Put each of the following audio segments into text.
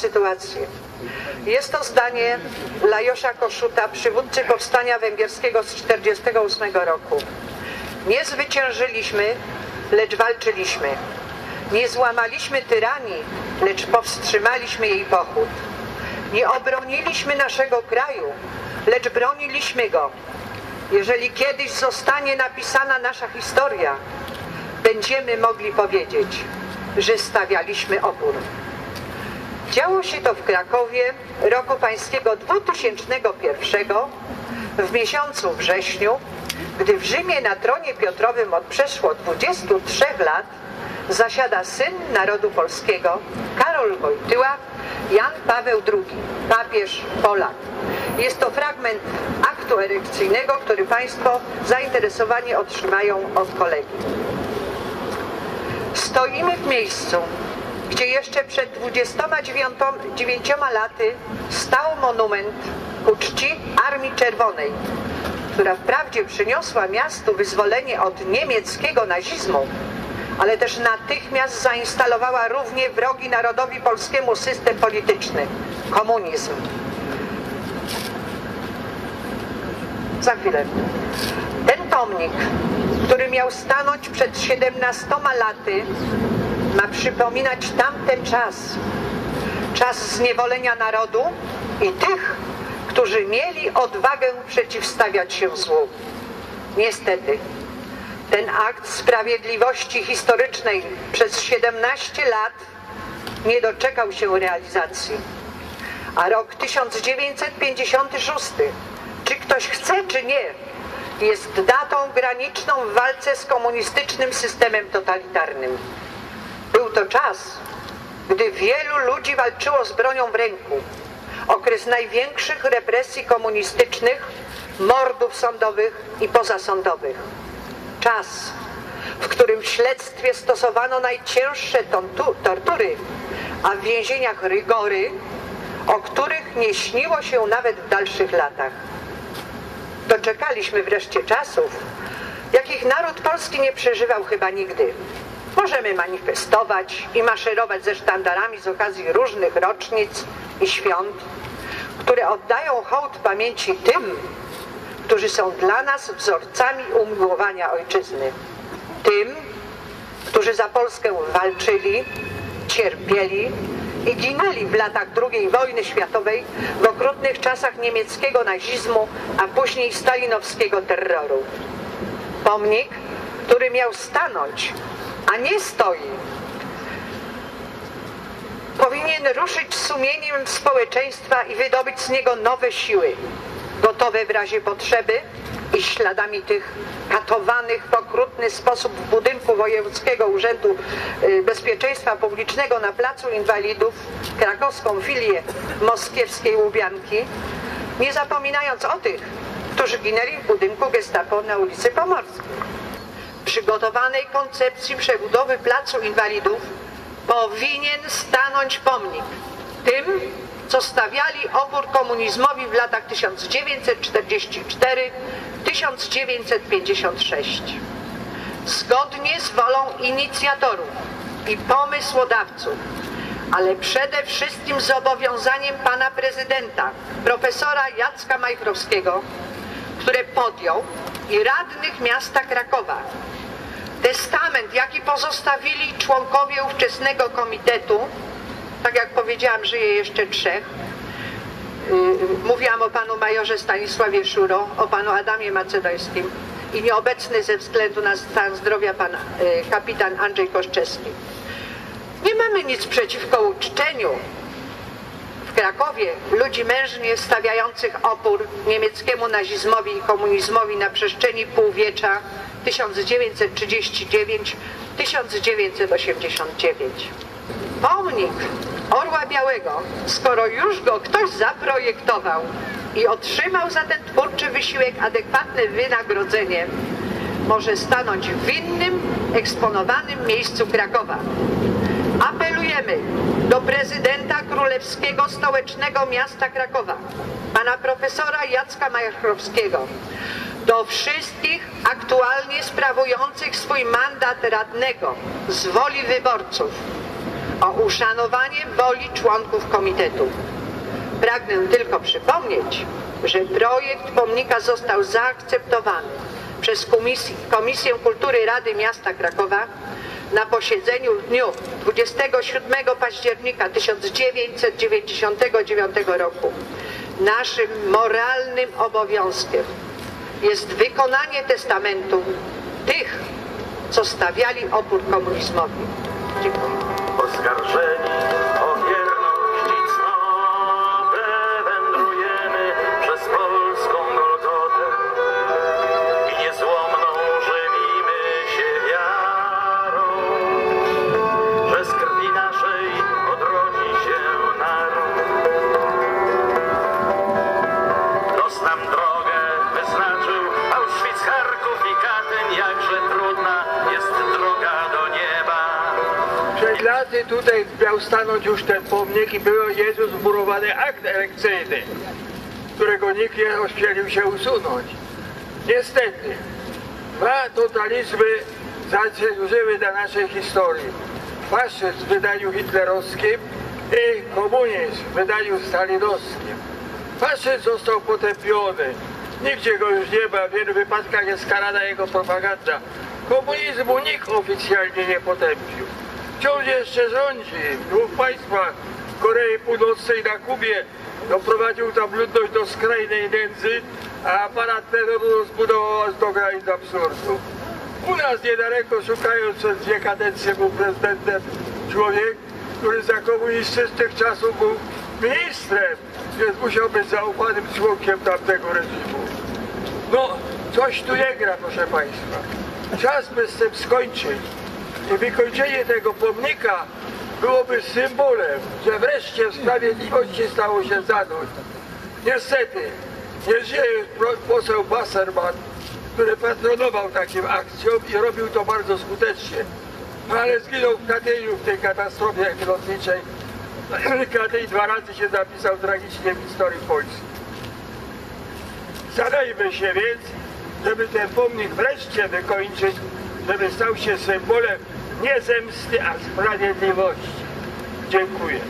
sytuacji. Jest to zdanie Lajosza Koszuta, przywódcy powstania węgierskiego z 1948 roku. Nie zwyciężyliśmy, lecz walczyliśmy. Nie złamaliśmy tyranii, lecz powstrzymaliśmy jej pochód. Nie obroniliśmy naszego kraju, lecz broniliśmy go. Jeżeli kiedyś zostanie napisana nasza historia, będziemy mogli powiedzieć, że stawialiśmy opór. Działo się to w Krakowie roku pańskiego 2001 w miesiącu wrześniu, gdy w Rzymie na tronie Piotrowym od przeszło 23 lat zasiada syn narodu polskiego Karol Wojtyła, Jan Paweł II, papież Polak. Jest to fragment aktu erekcyjnego, który Państwo zainteresowani otrzymają od kolegi. Stoimy w miejscu, gdzie jeszcze przed 29 laty stał monument ku czci Armii Czerwonej, która wprawdzie przyniosła miastu wyzwolenie od niemieckiego nazizmu, ale też natychmiast zainstalowała równie wrogi narodowi polskiemu system polityczny komunizm. Za chwilę. Ten pomnik, który miał stanąć przed 17 laty, ma przypominać tamten czas. Czas zniewolenia narodu i tych, którzy mieli odwagę przeciwstawiać się złu. Niestety, ten akt sprawiedliwości historycznej przez 17 lat nie doczekał się realizacji. A rok 1956, czy ktoś chce, czy nie, jest datą graniczną w walce z komunistycznym systemem totalitarnym. Był to czas, gdy wielu ludzi walczyło z bronią w ręku. Okres największych represji komunistycznych, mordów sądowych i pozasądowych. Czas, w którym w śledztwie stosowano najcięższe tortury, a w więzieniach rygory, o których nie śniło się nawet w dalszych latach. Doczekaliśmy wreszcie czasów, jakich naród polski nie przeżywał chyba nigdy. Możemy manifestować i maszerować ze sztandarami z okazji różnych rocznic i świąt, które oddają hołd pamięci tym, którzy są dla nas wzorcami umiłowania ojczyzny. Tym, którzy za Polskę walczyli, cierpieli i ginęli w latach II wojny światowej w okrutnych czasach niemieckiego nazizmu, a później stalinowskiego terroru. Pomnik, który miał stanąć, a nie stoi, powinien ruszyć sumieniem społeczeństwa i wydobyć z niego nowe siły, gotowe w razie potrzeby i śladami tych katowanych w okrutny sposób w budynku Wojewódzkiego Urzędu y, Bezpieczeństwa Publicznego na Placu Inwalidów, krakowską filię moskiewskiej Łubianki, nie zapominając o tych, którzy ginęli w budynku gestapo na ulicy Pomorskiej. Przygotowanej koncepcji przebudowy Placu Inwalidów powinien stanąć pomnik tym, co stawiali opór komunizmowi w latach 1944-1956. Zgodnie z wolą inicjatorów i pomysłodawców, ale przede wszystkim zobowiązaniem pana prezydenta, profesora Jacka Majchrowskiego, które podjął i radnych miasta Krakowa. Testament, jaki pozostawili członkowie ówczesnego komitetu, tak jak powiedziałam, żyje jeszcze trzech. Mówiłam o panu majorze Stanisławie Szuro, o panu Adamie Macedońskim i nieobecny ze względu na stan zdrowia pan y, kapitan Andrzej Koszczewski. Nie mamy nic przeciwko uczczeniu w Krakowie ludzi mężnie stawiających opór niemieckiemu nazizmowi i komunizmowi na przestrzeni półwiecza 1939-1989. Pomnik Orła Białego, skoro już go ktoś zaprojektował i otrzymał za ten twórczy wysiłek adekwatne wynagrodzenie, może stanąć w innym, eksponowanym miejscu Krakowa. Apelujemy do prezydenta Królewskiego Stołecznego Miasta Krakowa, pana profesora Jacka Majchrowskiego, do wszystkich aktualnie sprawujących swój mandat radnego z woli wyborców o uszanowanie woli członków komitetu. Pragnę tylko przypomnieć, że projekt pomnika został zaakceptowany przez Komisję, Kultury Rady Miasta Krakowa na posiedzeniu w dniu 27 października 1999 roku. Naszym moralnym obowiązkiem jest wykonanie testamentu tych, co stawiali opór komunizmowi. Dziękuję. Oskarżeni już ten pomnik i był Jezus zmurowany akt elekcyjny, którego nikt nie ośmielił się usunąć. Niestety, dwa totalizmy zasłużyły na naszej historii. Faszyzm w wydaniu hitlerowskim i komunizm w wydaniu stalinowskim. Faszyzm został potępiony. Nigdzie go już nie ma, w wielu wypadkach jest karana jego propaganda. Komunizmu nikt oficjalnie nie potępił. Wciąż jeszcze rządzi w dwóch państwach, w Korei Północnej na Kubie. Doprowadził tam ludność do skrajnej nędzy, a aparat terroru rozbudował aż do granic absurdu. U nas niedaleko, szukając przez dwie kadencje, był prezydentem człowiek, który za komunistycznych czasów był ministrem, więc musiał być zaufanym członkiem tamtego reżimu. No, coś tu nie gra, proszę Państwa. Czas by z tym skończyć. I wykończenie tego pomnika byłoby symbolem, że wreszcie sprawiedliwości stało się zadość. Niestety, nie żyje już poseł Wasserman, który patronował takim akcjom i robił to bardzo skutecznie. No ale zginął w Katyniu w tej katastrofie lotniczej. Katyń dwa razy się zapisał tragicznie w historii Polski. Starajmy się więc, żeby ten pomnik wreszcie wykończyć, żeby stał się symbolem nie zemsty, a sprawiedliwości. Dziękuję.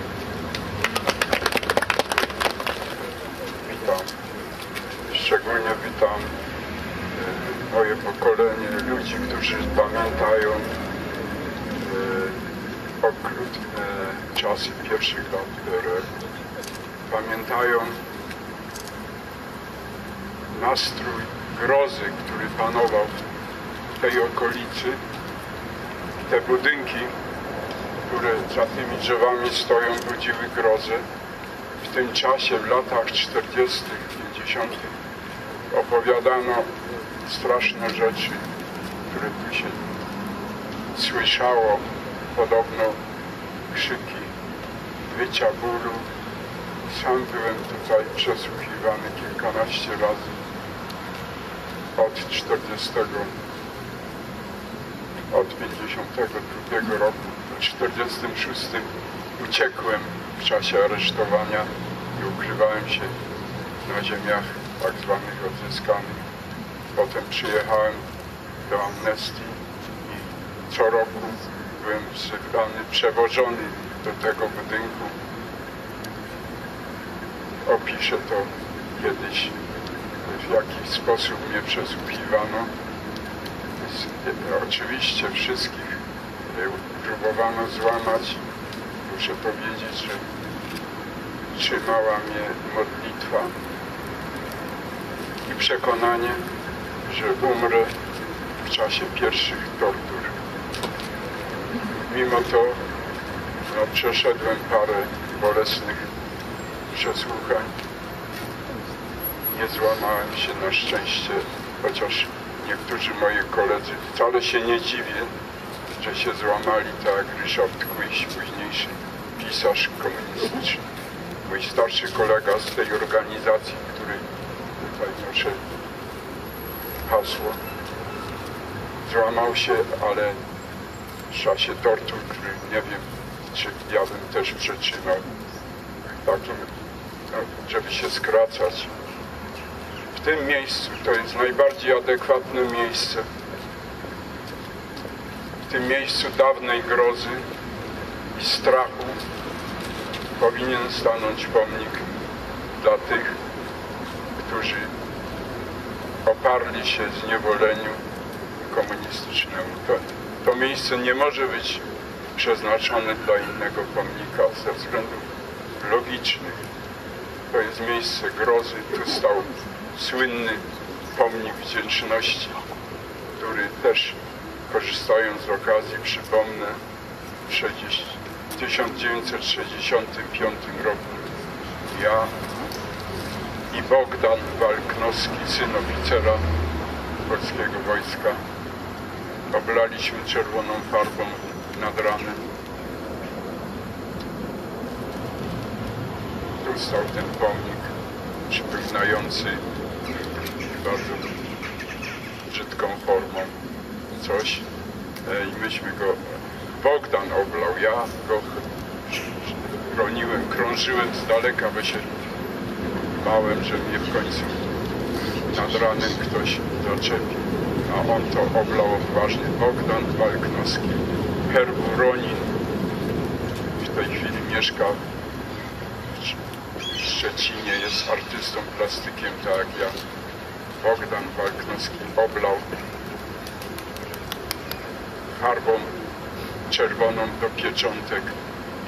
witam. Szczególnie witam e, moje pokolenie ludzi, którzy pamiętają e, okrutne czasy pierwszych lat PRL. Pamiętają nastrój grozy, który panował w tej okolicy. Te budynki, które za tymi drzewami stoją, budziły grozę w tym czasie, w latach 40., 50., opowiadano straszne rzeczy, które tu się słyszało, podobno krzyki, wycia bólu. Sam byłem tutaj przesłuchiwany kilkanaście razy od 40, od 52 roku do 46 uciekłem w czasie aresztowania i ukrywałem się na ziemiach tak zwanych odzyskanych. Potem przyjechałem do amnestii i co roku byłem wzywany, przewożony do tego budynku. Opiszę to kiedyś, w jaki sposób mnie przesłuchiwano. Oczywiście wszystkich próbowano złamać. Muszę powiedzieć, że trzymała mnie modlitwa i przekonanie, że umrę w czasie pierwszych tortur. Mimo to no, przeszedłem parę bolesnych przesłuchań. Nie złamałem się na szczęście, chociaż niektórzy moi koledzy wcale się nie dziwię, że się złamali, tak jak Ryszard Kłyś, późniejszy pisarz komunistyczny. Mój starszy kolega z tej organizacji, który tutaj noszę hasło, złamał się, ale w czasie tortur, który nie wiem, czy ja bym też przetrzymał takim, no, żeby się skracać. W tym miejscu to jest najbardziej adekwatne miejsce. W tym miejscu dawnej grozy i strachu powinien stanąć pomnik dla tych, którzy oparli się zniewoleniu komunistycznemu. To, to miejsce nie może być przeznaczone dla innego pomnika ze względów logicznych. To jest miejsce grozy. Tu stał słynny pomnik wdzięczności, który też korzystając z okazji przypomnę w 60 w 1965 roku ja i Bogdan Walknowski, syn oficera polskiego wojska, oblaliśmy czerwoną farbą nad ranem. Tu stał ten pomnik przypominający bardzo brzydką formą coś i myśmy go, Bogdan oblał, ja go broniłem, krążyłem z daleka, bo się bałem, że mnie w końcu nad ranem ktoś zaczepi. A on to oblał odważnie. Bogdan Walknowski, herbu Ronin. W tej chwili mieszka w Szczecinie, jest artystą plastykiem, tak jak ja. Bogdan Walknowski oblał farbą czerwoną do pieczątek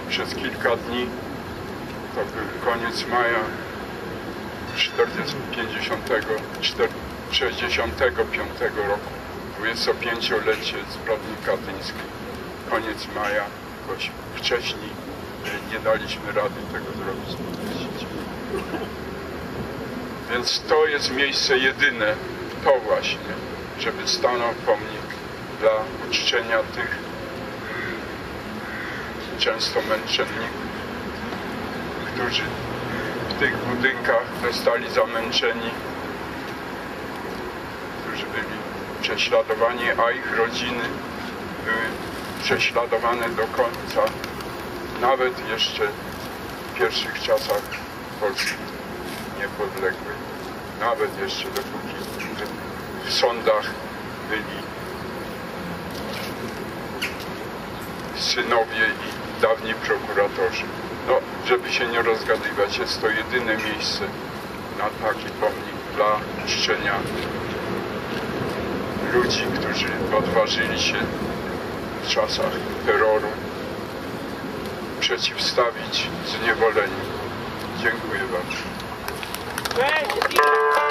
przez kilka dni. To był koniec maja 40, 50, 65 roku. 25-lecie zbrodni katyńskiej. Koniec maja, choć wcześniej nie daliśmy rady tego zrobić. Więc to jest miejsce jedyne, to właśnie, żeby stanął pomnik dla uczczenia tych często męczenników, którzy w tych budynkach zostali zamęczeni, którzy byli prześladowani, a ich rodziny były prześladowane do końca, nawet jeszcze w pierwszych czasach Polski niepodległej, nawet jeszcze dopóki w sądach byli synowie i dawni prokuratorzy. No, żeby się nie rozgadywać, jest to jedyne miejsce na taki pomnik dla czczenia ludzi, którzy odważyli się w czasach terroru przeciwstawić zniewoleniu. Dziękuję bardzo. Veste,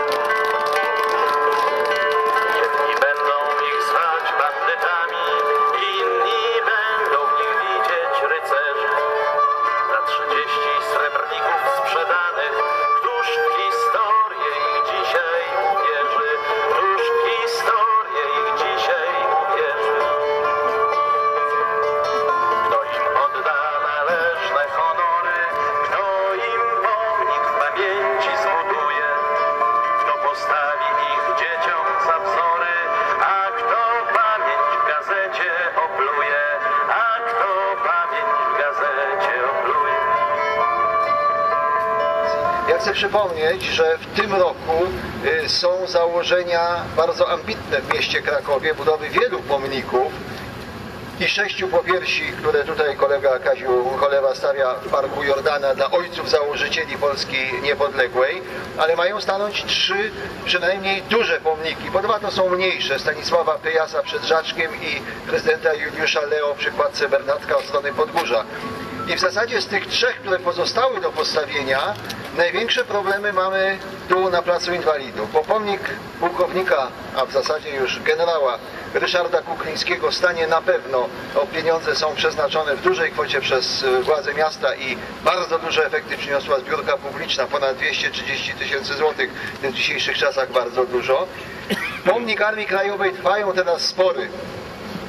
chcę przypomnieć, że w tym roku y, są założenia bardzo ambitne w mieście Krakowie budowy wielu pomników i sześciu popiersi, które tutaj kolega Kaziu Cholewa stawia w Parku Jordana dla ojców założycieli Polski niepodległej, ale mają stanąć trzy przynajmniej duże pomniki, bo dwa to są mniejsze, Stanisława Pyjasa przed Żaczkiem i prezydenta Juliusza Leo przy kładce Bernatka od strony Podgórza. I w zasadzie z tych trzech, które pozostały do postawienia, największe problemy mamy tu na Placu Inwalidów, bo pomnik pułkownika, a w zasadzie już generała Ryszarda Kuklińskiego stanie na pewno, o pieniądze są przeznaczone w dużej kwocie przez e, władze miasta i bardzo duże efekty przyniosła zbiórka publiczna, ponad 230 tysięcy złotych, w dzisiejszych czasach bardzo dużo. Pomnik Armii Krajowej trwają teraz spory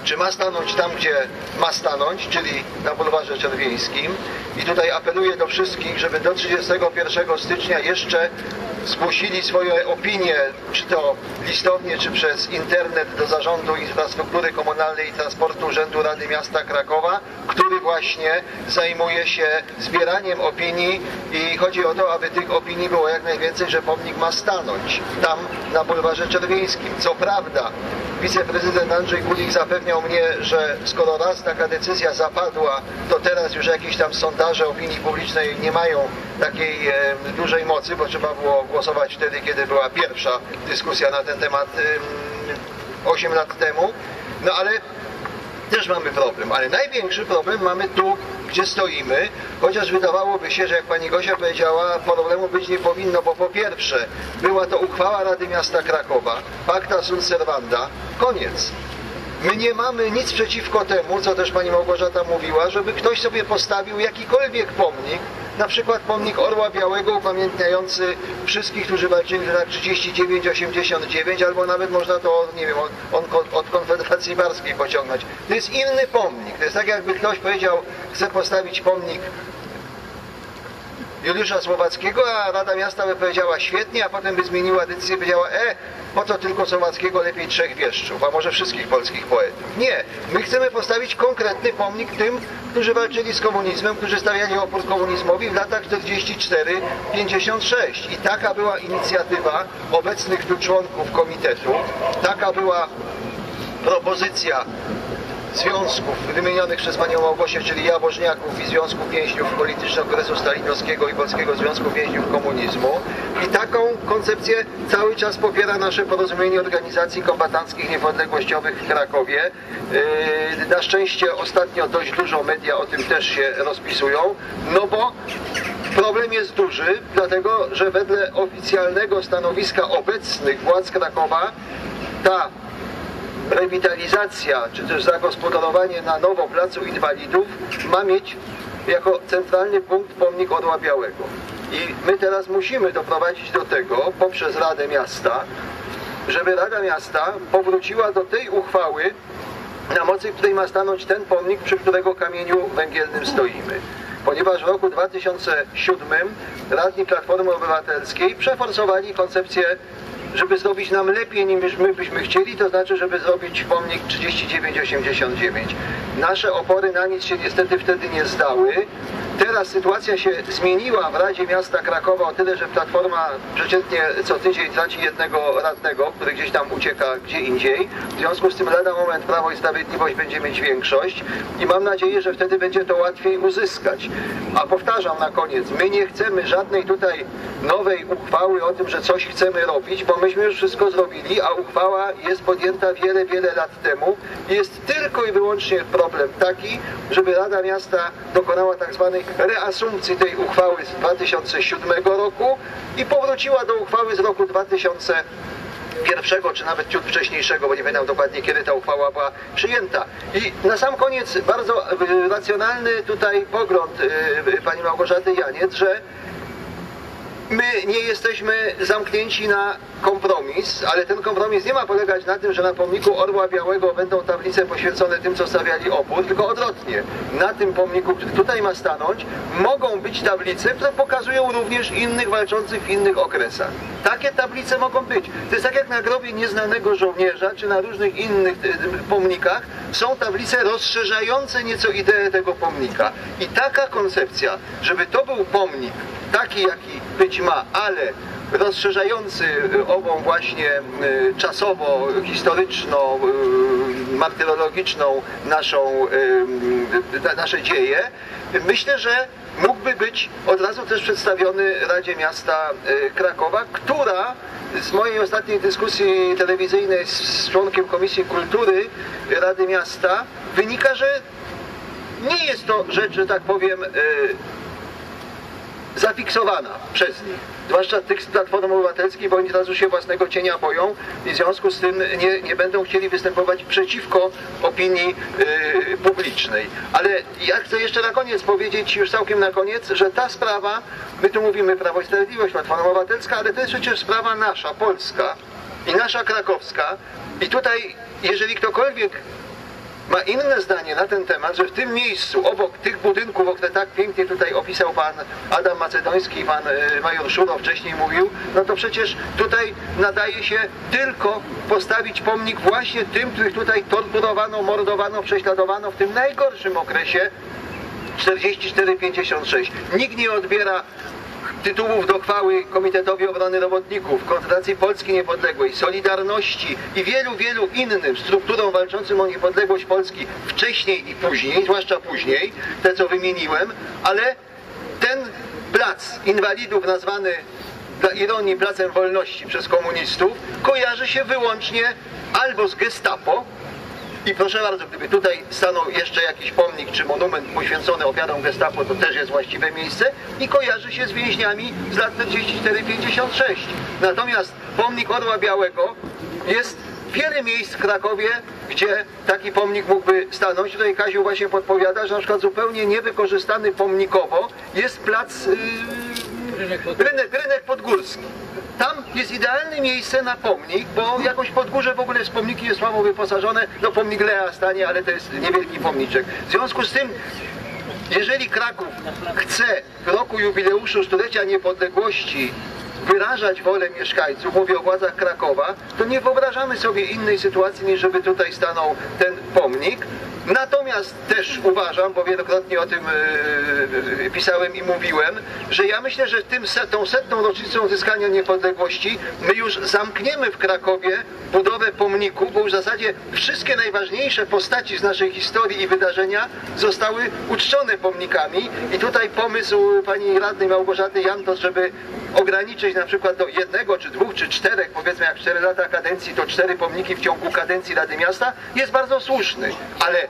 czy ma stanąć tam, gdzie ma stanąć, czyli na bulwarze czerwieńskim. i tutaj apeluję do wszystkich, żeby do 31 stycznia jeszcze zgłosili swoje opinie, czy to listownie, czy przez internet do Zarządu Infrastruktury Komunalnej i Transportu Urzędu Rady Miasta Krakowa, który właśnie zajmuje się zbieraniem opinii i chodzi o to, aby tych opinii było jak najwięcej, że pomnik ma stanąć tam na bulwarze czerwieńskim. Co prawda, wiceprezydent Andrzej Kulik zapewniał mnie, że skoro raz taka decyzja zapadła, to teraz już jakieś tam sondaże opinii publicznej nie mają takiej e, dużej mocy, bo trzeba było głosować wtedy, kiedy była pierwsza dyskusja na ten temat e, 8 lat temu. No ale też mamy problem, ale największy problem mamy tu, gdzie stoimy, chociaż wydawałoby się, że jak pani Gosia powiedziała, problemu być nie powinno, bo po pierwsze była to uchwała Rady Miasta Krakowa, pacta sunt servanda, koniec. My nie mamy nic przeciwko temu, co też pani Małgorzata mówiła, żeby ktoś sobie postawił jakikolwiek pomnik, na przykład pomnik Orła Białego upamiętniający wszystkich, którzy walczyli latach 39-89, albo nawet można to, nie wiem, od, od Konfederacji Barskiej pociągnąć. To jest inny pomnik. To jest tak, jakby ktoś powiedział, chce postawić pomnik Juliusza Słowackiego, a Rada Miasta by powiedziała świetnie, a potem by zmieniła decyzję powiedziała, e, po co tylko Słowackiego, lepiej trzech wieszczów, a może wszystkich polskich poetów. Nie, my chcemy postawić konkretny pomnik tym, którzy walczyli z komunizmem, którzy stawiali opór komunizmowi w latach 44-56. I taka była inicjatywa obecnych tu członków komitetu, taka była propozycja związków wymienionych przez panią Małgosię, czyli Jawożniaków i Związku Więźniów Politycznego Okresu Stalinowskiego i Polskiego Związku Więźniów Komunizmu. I taką koncepcję cały czas popiera nasze porozumienie organizacji kombatanckich niepodległościowych w Krakowie. Yy, na szczęście ostatnio dość dużo media o tym też się rozpisują, no bo problem jest duży, dlatego że wedle oficjalnego stanowiska obecnych władz Krakowa ta rewitalizacja, czy też zagospodarowanie na nowo Placu Inwalidów ma mieć jako centralny punkt pomnik Orła Białego. I my teraz musimy doprowadzić do tego, poprzez Radę Miasta, żeby Rada Miasta powróciła do tej uchwały, na mocy której ma stanąć ten pomnik, przy którego kamieniu węgielnym stoimy. Ponieważ w roku 2007 radni Platformy Obywatelskiej przeforsowali koncepcję żeby zrobić nam lepiej niż my byśmy chcieli, to znaczy, żeby zrobić pomnik 3989. Nasze opory na nic się niestety wtedy nie zdały. Teraz sytuacja się zmieniła w Radzie Miasta Krakowa o tyle, że Platforma przeciętnie co tydzień traci jednego radnego, który gdzieś tam ucieka gdzie indziej. W związku z tym lada moment Prawo i Sprawiedliwość będzie mieć większość i mam nadzieję, że wtedy będzie to łatwiej uzyskać. A powtarzam na koniec, my nie chcemy żadnej tutaj nowej uchwały o tym, że coś chcemy robić, bo myśmy już wszystko zrobili, a uchwała jest podjęta wiele, wiele lat temu jest tylko i wyłącznie problem taki, żeby Rada Miasta dokonała tak zwanej reasumpcji tej uchwały z 2007 roku i powróciła do uchwały z roku 2000 pierwszego, czy nawet ciut wcześniejszego, bo nie pamiętam dokładnie, kiedy ta uchwała była przyjęta. I na sam koniec bardzo racjonalny tutaj pogląd y, pani Małgorzaty Janiec, że my nie jesteśmy zamknięci na kompromis, ale ten kompromis nie ma polegać na tym, że na pomniku Orła Białego będą tablice poświęcone tym, co stawiali opór, tylko odwrotnie. Na tym pomniku, który tutaj ma stanąć, mogą być tablice, które pokazują również innych walczących w innych okresach. Takie tablice mogą być. To jest tak jak na grobie nieznanego żołnierza, czy na różnych innych e, pomnikach są tablice rozszerzające nieco ideę tego pomnika. I taka koncepcja, żeby to był pomnik taki, jaki być ma, ale rozszerzający ową właśnie y, czasowo, historyczną, y, martyrologiczną naszą, y, nasze dzieje, myślę, że mógłby być od razu też przedstawiony Radzie Miasta Krakowa, która z mojej ostatniej dyskusji telewizyjnej z członkiem Komisji Kultury Rady Miasta wynika, że nie jest to rzecz, że tak powiem, zafiksowana przez nich. Zwłaszcza tych z Platformy Obywatelskiej, bo oni razu się własnego cienia boją i w związku z tym nie, nie będą chcieli występować przeciwko opinii yy, publicznej. Ale ja chcę jeszcze na koniec powiedzieć, już całkiem na koniec, że ta sprawa, my tu mówimy Prawo i Sprawiedliwość, Platforma Obywatelska, ale to jest przecież sprawa nasza, polska i nasza krakowska i tutaj, jeżeli ktokolwiek ma inne zdanie na ten temat, że w tym miejscu, obok tych budynków, o które tak pięknie tutaj opisał pan Adam Macedoński pan e, major Szuro wcześniej mówił, no to przecież tutaj nadaje się tylko postawić pomnik właśnie tym, których tutaj torturowano, mordowano, prześladowano w tym najgorszym okresie 44-56. Nikt nie odbiera tytułów do chwały Komitetowi Obrony Robotników, Konfederacji Polski Niepodległej, Solidarności i wielu, wielu innym strukturom walczącym o niepodległość Polski wcześniej i później, zwłaszcza później, te co wymieniłem, ale ten plac inwalidów nazwany dla ironii Placem Wolności przez komunistów kojarzy się wyłącznie albo z gestapo, i proszę bardzo, gdyby tutaj stanął jeszcze jakiś pomnik czy monument poświęcony ofiarom gestapo, to też jest właściwe miejsce i kojarzy się z więźniami z lat 44-56. Natomiast pomnik Orła Białego jest wiele miejsc w Krakowie, gdzie taki pomnik mógłby stanąć. Tutaj Kaziu właśnie podpowiada, że na przykład zupełnie niewykorzystany pomnikowo jest plac yy, rynek, rynek podgórski. Tam jest idealne miejsce na pomnik, bo jakoś Podgórze w ogóle jest pomniki jest słabo wyposażone. No pomnik Lea stanie, ale to jest niewielki pomniczek. W związku z tym, jeżeli Kraków chce w roku jubileuszu stulecia niepodległości wyrażać wolę mieszkańców, mówię o władzach Krakowa, to nie wyobrażamy sobie innej sytuacji, niż żeby tutaj stanął ten pomnik. Natomiast też uważam, bo wielokrotnie o tym e, pisałem i mówiłem, że ja myślę, że tym tą setną rocznicą uzyskania niepodległości my już zamkniemy w Krakowie budowę pomniku, bo już w zasadzie wszystkie najważniejsze postaci z naszej historii i wydarzenia zostały uczczone pomnikami i tutaj pomysł pani radnej Małgorzaty Jantos, żeby ograniczyć na przykład do jednego, czy dwóch, czy czterech, powiedzmy jak cztery lata kadencji, to cztery pomniki w ciągu kadencji Rady Miasta, jest bardzo słuszny. Ale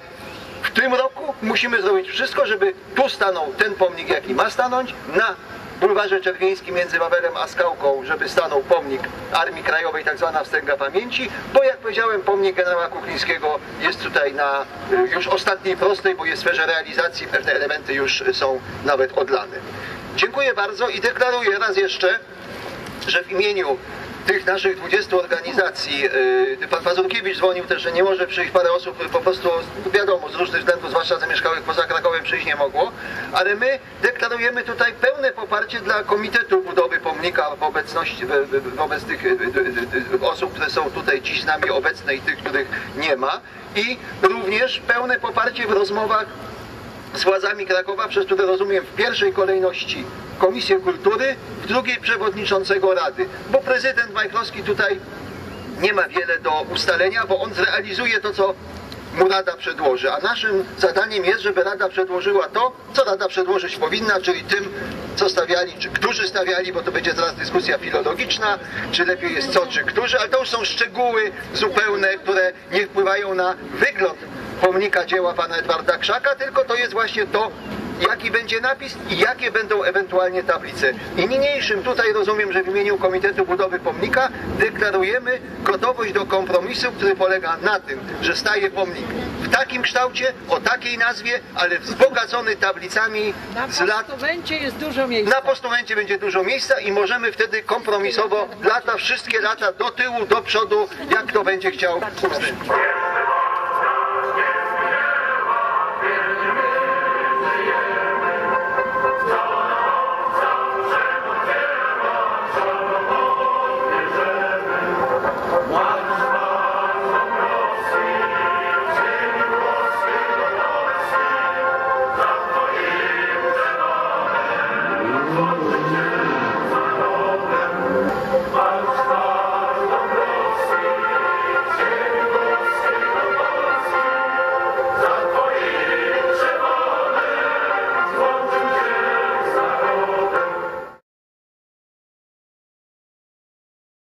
w tym roku musimy zrobić wszystko, żeby tu stanął ten pomnik, jaki ma stanąć, na bulwarze Czerwieńskim między Wawelem a Skałką, żeby stanął pomnik Armii Krajowej, tak zwana wstęga pamięci, bo jak powiedziałem, pomnik generała Kuklińskiego jest tutaj na y, już ostatniej prostej, bo jest w sferze realizacji, pewne elementy już są nawet odlane. Dziękuję bardzo i deklaruję raz jeszcze, że w imieniu tych naszych 20 organizacji, yy, pan Pazurkiewicz dzwonił też, że nie może przyjść. Parę osób, po prostu wiadomo, z różnych względów, zwłaszcza zamieszkałych poza Krakowem przyjść nie mogło, ale my deklarujemy tutaj pełne poparcie dla Komitetu Budowy Pomnika w obecności, wo- wo- wobec tych yy, yy, osób, które są tutaj dziś z nami obecne i tych, których nie ma. I również pełne poparcie w rozmowach z władzami Krakowa, przez które rozumiem w pierwszej kolejności Komisję Kultury, w drugiej przewodniczącego Rady, bo prezydent Majchrowski tutaj nie ma wiele do ustalenia, bo on zrealizuje to, co mu Rada przedłoży, a naszym zadaniem jest, żeby Rada przedłożyła to, co Rada przedłożyć powinna, czyli tym, co stawiali, czy którzy stawiali, bo to będzie teraz dyskusja filologiczna, czy lepiej jest co, czy którzy, ale to już są szczegóły zupełne, które nie wpływają na wygląd pomnika dzieła pana Edwarda Krzaka, tylko to jest właśnie to, jaki będzie napis i jakie będą ewentualnie tablice. I niniejszym tutaj rozumiem, że w imieniu Komitetu Budowy Pomnika deklarujemy gotowość do kompromisu, który polega na tym, że staje pomnik w takim kształcie, o takiej nazwie, ale wzbogacony tablicami Na z lat postumencie jest dużo miejsca. na postumencie będzie dużo miejsca i możemy wtedy kompromisowo lata, wszystkie lata do tyłu, do przodu, jak to będzie chciał uwzględnić.